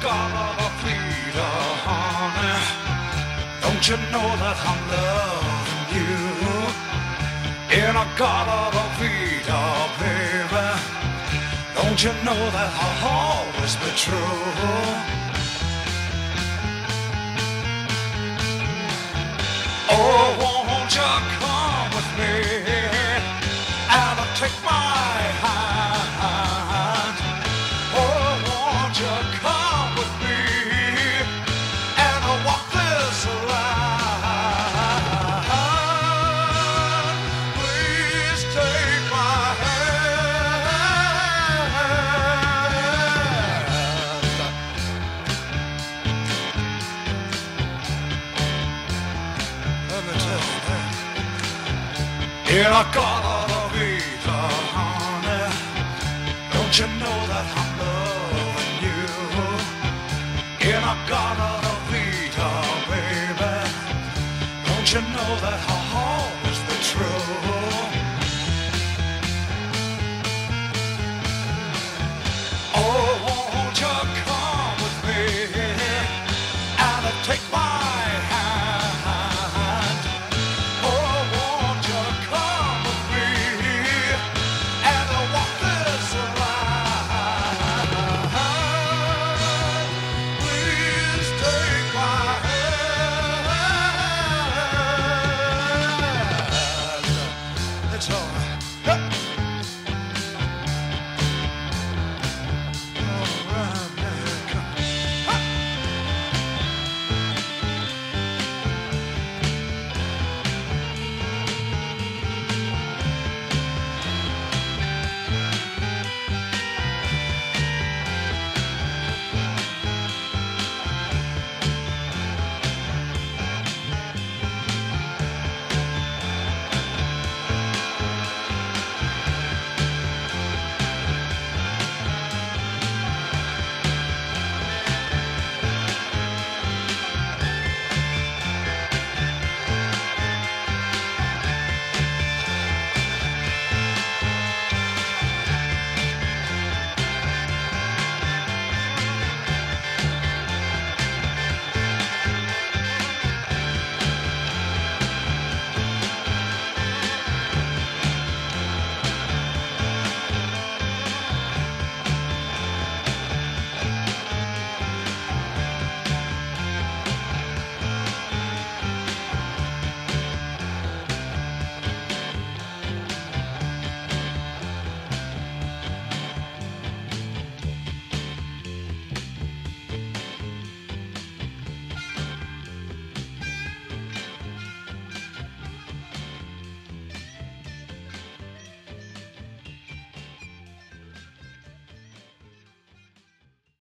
gotta feed honey. Don't you know that I'm loving you? In a gotta feed baby. Don't you know that I'll always be true? Yeah, I be the honey. Don't you know Yeah, I gotta be the baby. Don't you know that I'll Huh.